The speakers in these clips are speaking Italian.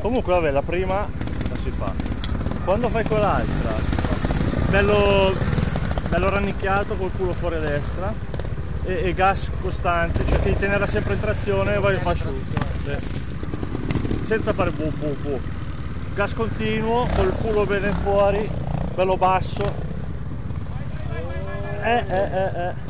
Comunque vabbè, la prima la si fa. Quando fai quell'altra, bello, bello rannicchiato col culo fuori a destra e, e gas costante, cioè che tenerla sempre in trazione e vai a su. Senza fare bu bu bu. Gas continuo, col culo bene fuori, bello basso. Eh eh eh eh.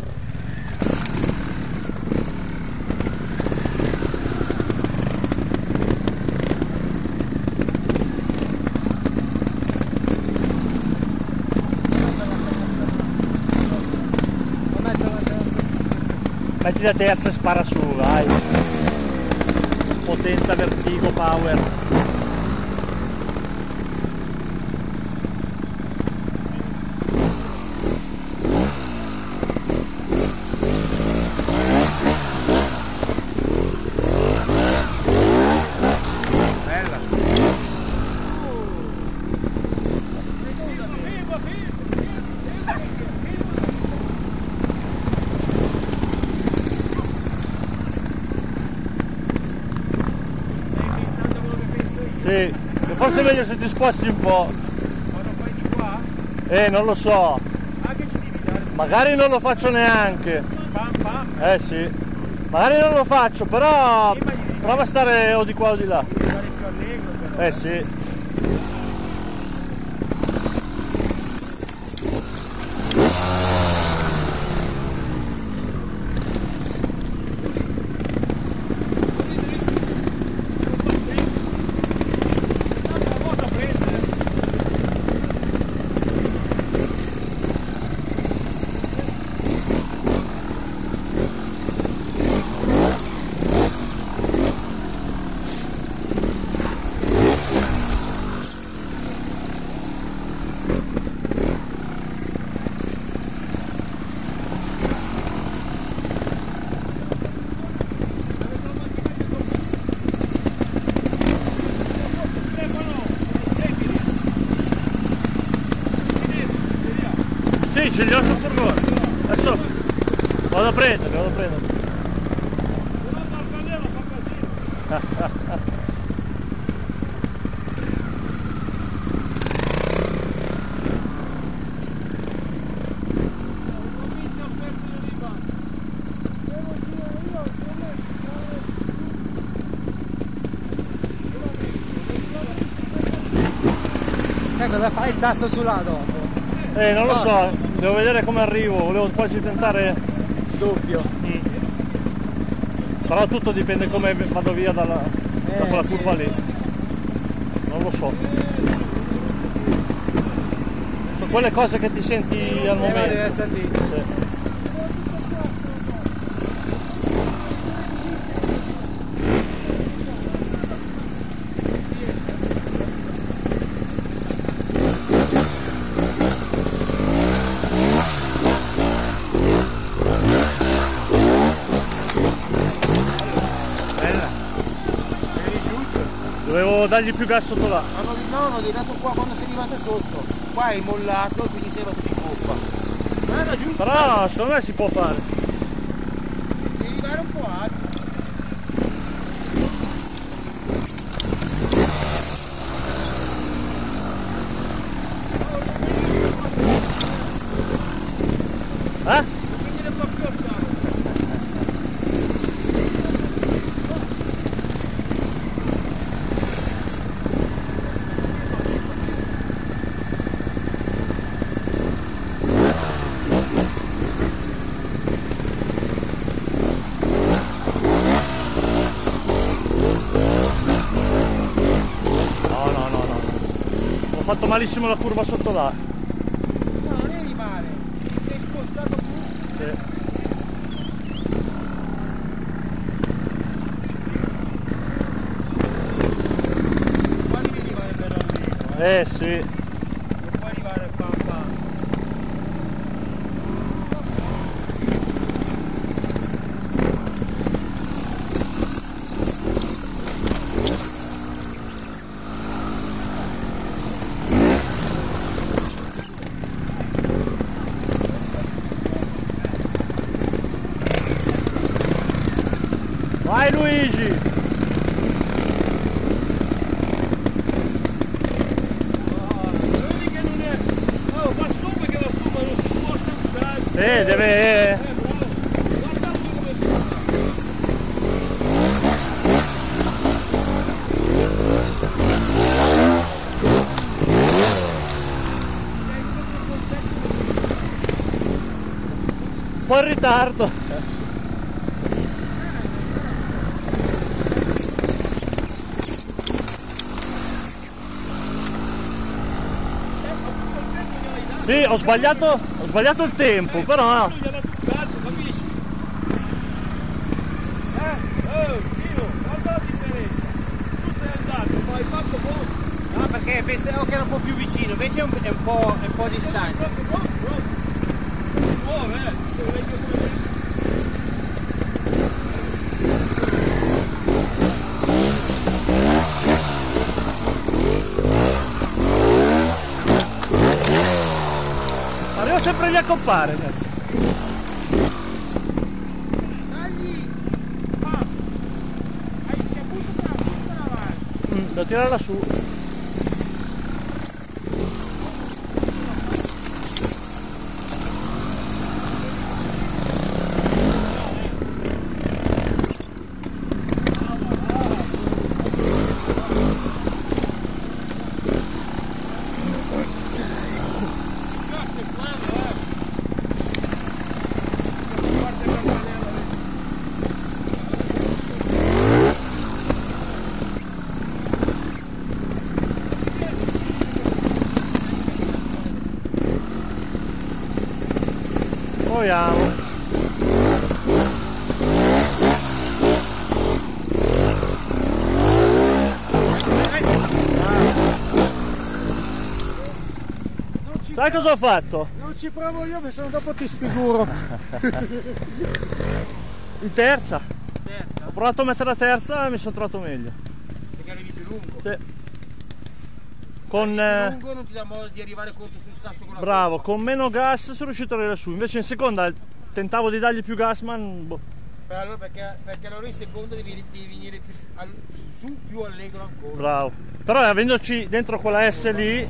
Metti la terza e spara su vai. Potenza vertigo power Sì, forse è meglio se ti sposti un po'. Lo fai di qua? Eh, non lo so. Ah, che ci devi dare? Magari non lo faccio neanche. Pam pam. Eh sì. Magari non lo faccio, però prova a stare o di qua o di là. Devi fare più allegro però. Eh sì. Li ho sul furgone. Adesso vado a prenderli, vado a prenderli. Eh, cosa fai il sasso su là dopo? Eh, non lo so, devo vedere come arrivo, volevo quasi tentare Doppio. Però tutto dipende come vado via dalla, Eh, da quella sì. curva lì. Non lo so. Sono quelle cose che ti senti al Eh, momento. Dargli più gas sotto là. Ma no, non è dato qua quando sei arrivato sotto. Qua hai mollato, quindi sei arrivato di coppa. Ma era giusto. Però secondo me si può fare. Devi arrivare un po' alto. Eh? Quindi un po' più alto. No, no, no, no. Ho fatto malissimo la curva sotto là. No, non eri male. Ti sei spostato più. Sì. Qua devi arrivare per allegro. Eh sì. Eh, deve... Eh, un po' in ritardo. Sì, ho sbagliato, ho sbagliato il tempo, però? Eh. No, perché pensavo che era un po' più vicino, invece è un, è un po', è un po' distante. Muove, eh. Se vuoi che vuoi. arrivo sempre a accoppare, ragazzi. Dagli! Ah! Hai ti buttala, buttala avanti. Mm, devo tirarla su. Cazzo, è quello, eh. Guarda il campanello lì. Proviamo. Sai cosa ho fatto? non ci provo io, perché sennò dopo ti sfiguro. In terza. Terza, Ho provato a mettere la terza e mi sono trovato meglio. perché arrivi più lungo. Sì. Con, Più eh, lungo non ti dà modo di arrivare corto sul sasso con la bravo, pompa. con meno gas sono riuscito ad arrivare su. Invece in seconda tentavo di dargli più gas, ma boh. Per allora- perché, perché allora in secondo devi, devi venire più su, al- su più allegro ancora. bravo. Però avendoci dentro quella S lì,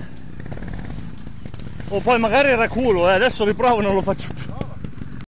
o poi magari era culo, eh, adesso riprovo e non lo faccio più.